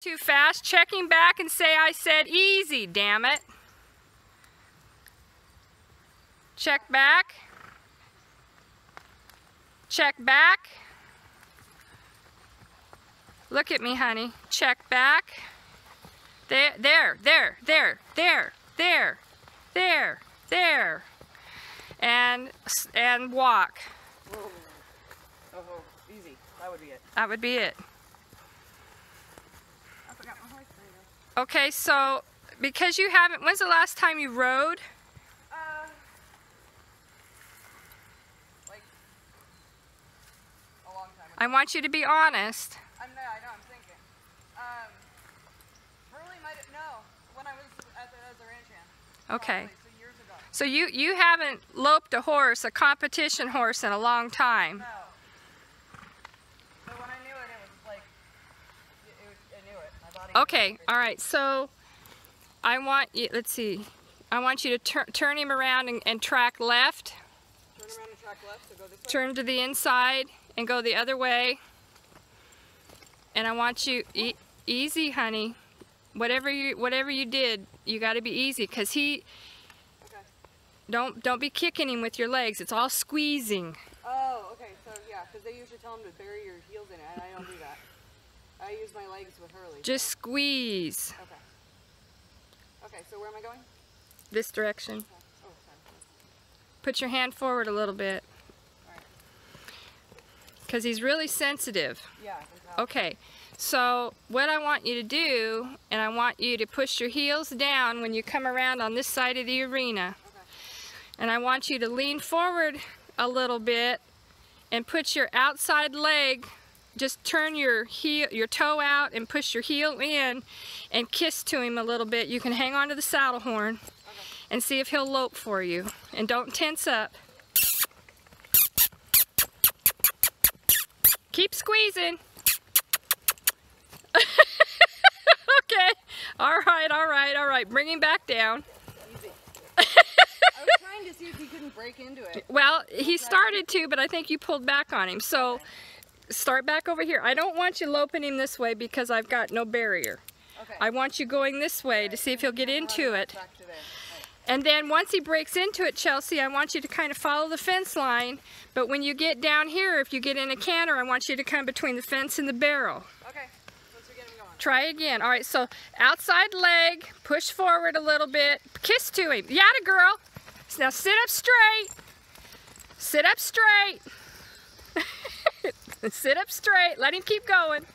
Too fast. Checking back and say I said easy, damn it. Check back. Check back. Look at me, honey. Check back. There, there, there, there, there, there, there, there. And, and walk. Oh, oh, easy. That would be it. That would be it. I forgot my horse thing. Okay, so because you haven't, when's the last time you rode? Uh, like a long time ago. I want you to be honest. I'm no, I know. I'm thinking. Um, might have no when I was at the, as a ranch hand. Okay. Probably, so years ago. So you, you haven't loped a horse, a competition horse, in a long time. No. But when I knew it, it was like it, it was, I knew it. My body. Okay, all right, so I want you, let's see, I want you to tur turn him around and, and track left, Turn around and track left. So go this way. turn to the inside and go the other way. And I want you, e easy honey, whatever you, whatever you did, you gotta be easy, cause he, Okay. don't, don't be kicking him with your legs, it's all squeezing. Oh, okay. So yeah, because they usually tell him to bury your heels in it, and I don't do that. I use my legs with Hurley. Just so- squeeze Okay. Okay. So where am I going? this direction. Okay. Oh, sorry. Put your hand forward a little bit. Because he's really sensitive. Yeah, I can tell. Okay, so what I want you to do, and I want you to push your heels down when you come around on this side of the arena. Okay. And I want you to lean forward a little bit and put your outside leg, just turn your heel, your toe out and push your heel in and kiss to him a little bit. You can hang on to the saddle horn and see if he'll lope for you. And don't tense up. Keep squeezing. okay. All right, all right, all right. Bring him back down. I was trying to see if he couldn't break into it. Well, he started to, but I think you pulled back on him. So start back over here. I don't want you loping him this way because I've got no barrier. Okay. I want you going this way to see if he'll get into it. And then once he breaks into it, Chelsea, I want you to kind of follow the fence line. But when you get down here, if you get in a canter, I want you to come between the fence and the barrel. Okay. Once we get him going. Try again. All right, so outside leg, push forward a little bit, kiss to him. Yatta girl. Now sit up straight. Sit up straight. sit up straight. Let him keep going.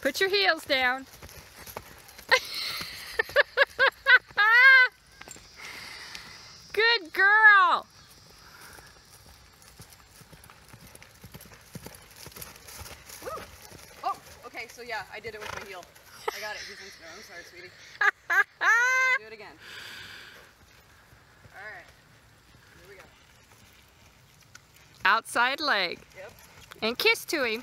Put your heels down. Good girl. Woo. Oh, okay. So yeah, I did it with my heel. I got it. He's in there. I'm sorry, sweetie. Do it again. All right. Here we go. Outside leg. Yep. And kiss to him.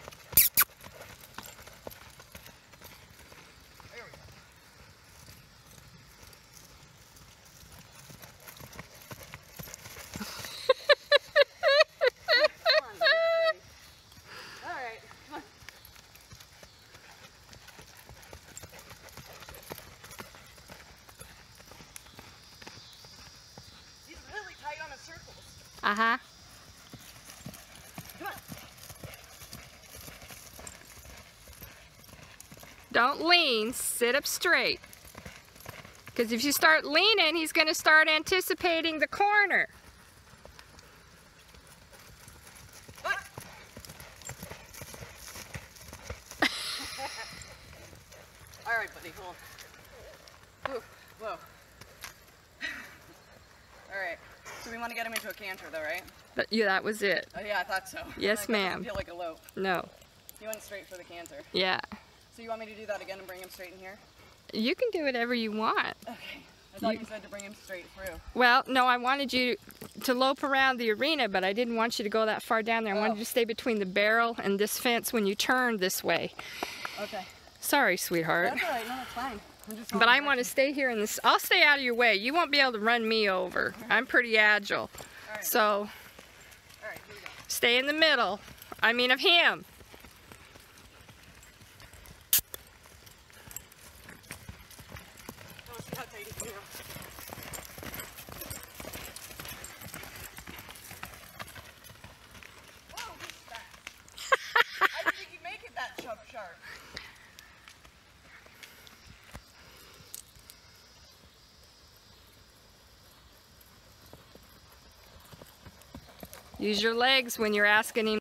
There we go. Come on, baby. All right. Come on. He's really tight on his circles. Uh-huh. Don't lean, sit up straight. Because if you start leaning, he's going to start anticipating the corner. All right, buddy, hold on. Whew, whoa. All right. So we want to get him into a canter, though, right? But yeah, that was it. Oh yeah, I thought so. Yes, ma'am. Feel like a lope. No. He went straight for the canter. Yeah. So you want me to do that again and bring him straight in here? You can do whatever you want. Okay. I thought You- you, said to bring him straight through. Well, no, I wanted you to lope around the arena, but I didn't want you to go that far down there. I wanted Oh. you to stay between the barrel and this fence when you turn this way. Okay. Sorry, sweetheart. That's all right. No, that's fine. I'm just But I want to stay here in this. I'll stay out of your way. You won't be able to run me over. I'm pretty agile. All right. So Stay in the middle. I mean of him. Use your legs when you're asking him